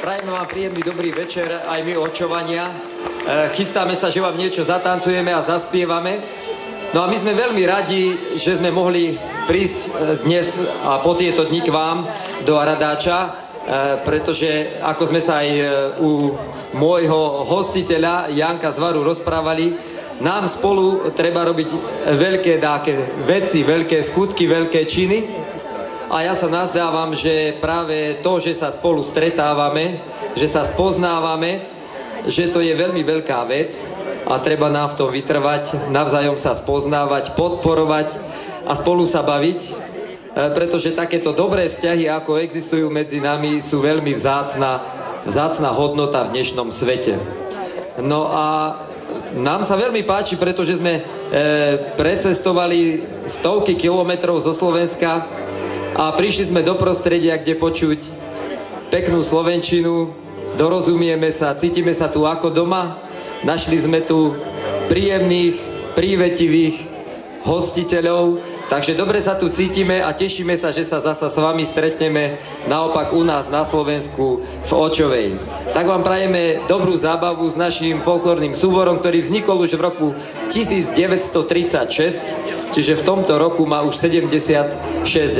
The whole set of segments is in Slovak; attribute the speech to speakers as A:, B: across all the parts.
A: Prajeme vám príjemný dobrý večer, aj my očovania. E, chystáme sa, že vám niečo zatancujeme a zaspievame. No a my sme veľmi radi, že sme mohli prísť e, dnes a po tieto dni k vám do Aradáča, e, pretože ako sme sa aj u môjho hostiteľa Janka Zvaru rozprávali, nám spolu treba robiť veľké dáke veci, veľké skutky, veľké činy a ja sa nazdávam, že práve to, že sa spolu stretávame, že sa spoznávame, že to je veľmi veľká vec a treba nám v tom vytrvať, navzájom sa spoznávať, podporovať a spolu sa baviť, e, pretože takéto dobré vzťahy, ako existujú medzi nami, sú veľmi vzácna, vzácna hodnota v dnešnom svete. No a nám sa veľmi páči, pretože sme e, precestovali stovky kilometrov zo Slovenska a prišli sme do prostredia, kde počuť peknú slovenčinu, dorozumieme sa, cítime sa tu ako doma, našli sme tu príjemných, prívetivých hostiteľov, takže dobre sa tu cítime a tešíme sa, že sa zasa s vami stretneme naopak u nás na Slovensku v Očovej. Tak vám prajeme dobrú zábavu s našim folklórnym súborom, ktorý vznikol už v roku 1936, čiže v tomto roku má už 76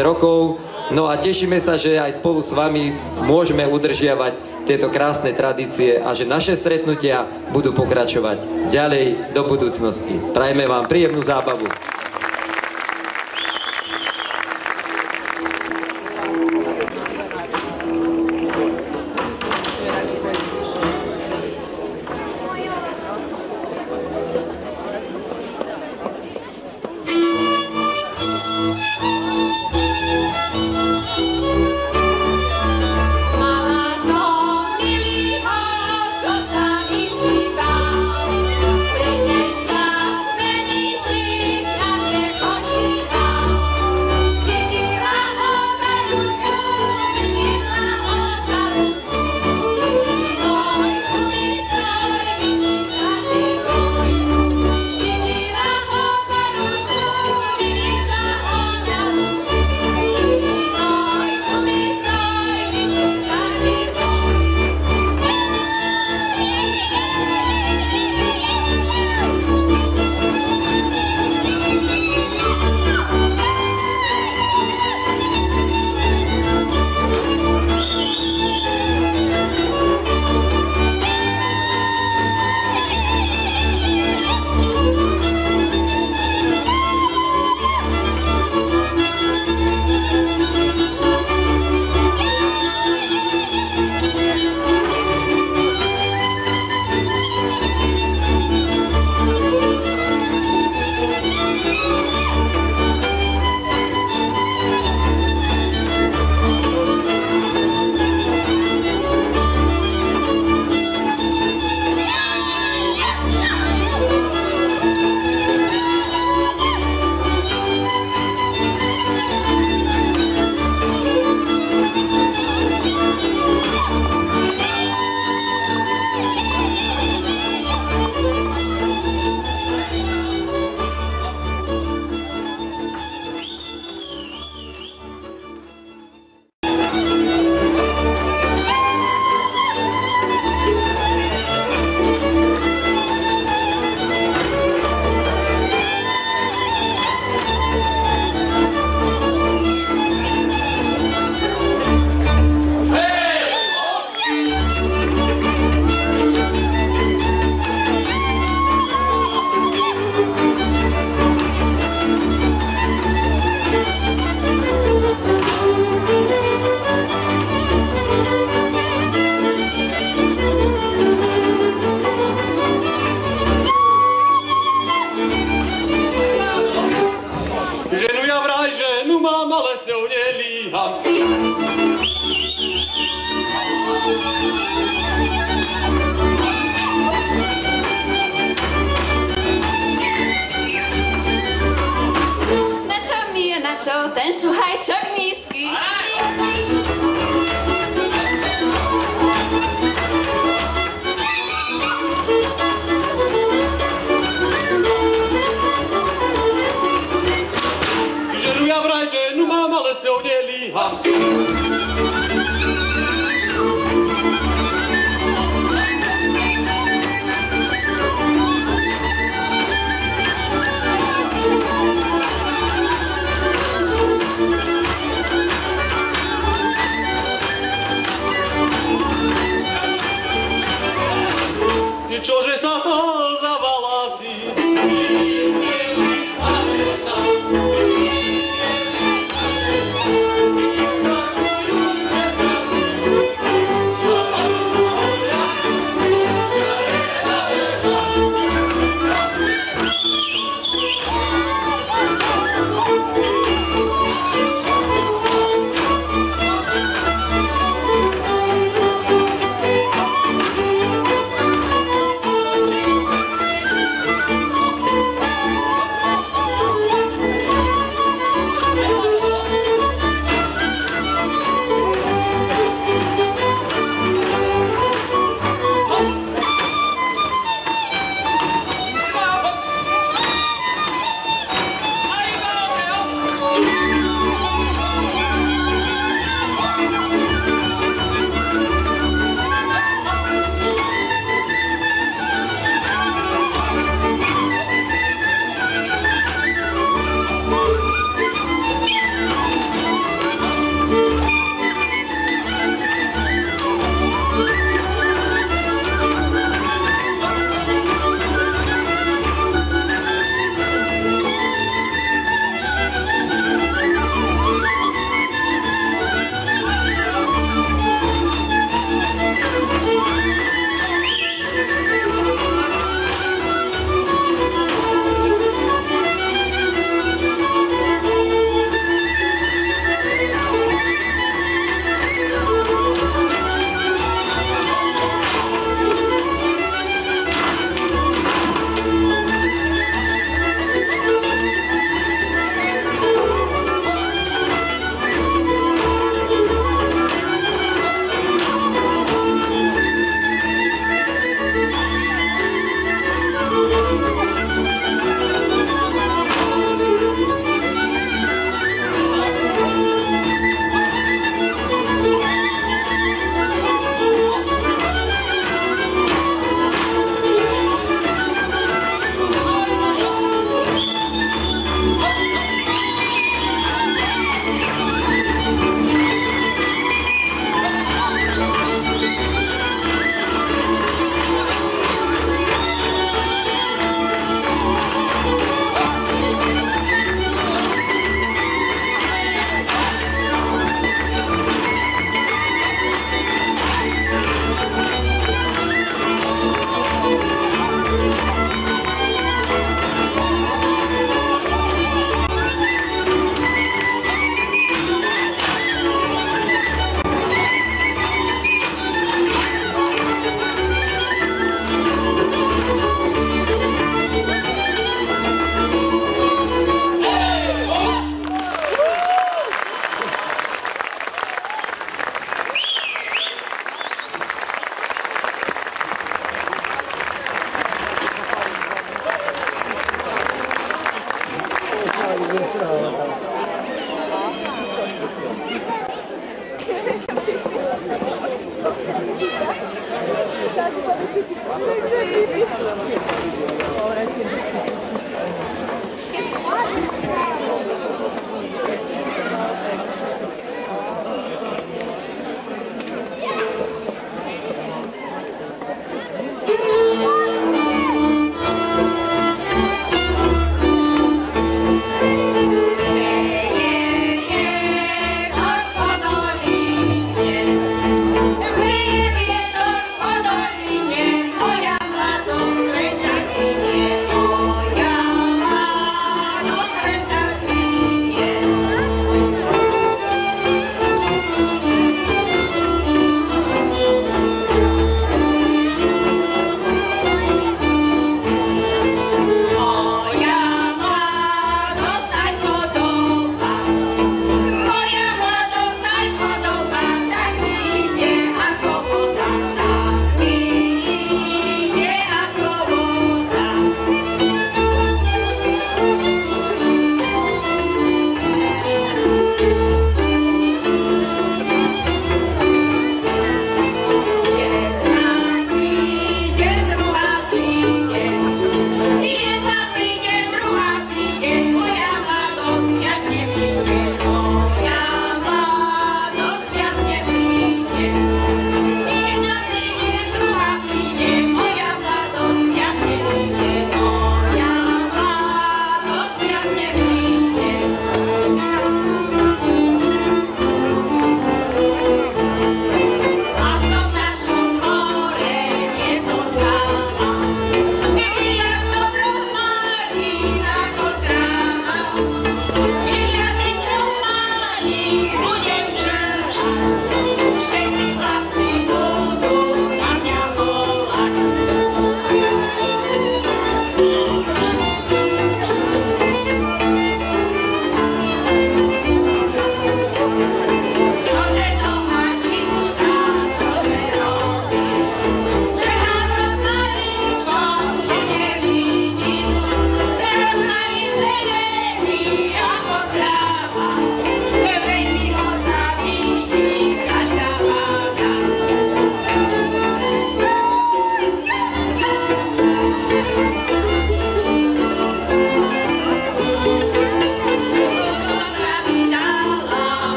A: rokov. No a tešíme sa, že aj spolu s vami môžeme udržiavať tieto krásne tradície a že naše stretnutia budú pokračovať ďalej do budúcnosti. Prajme vám príjemnú zábavu.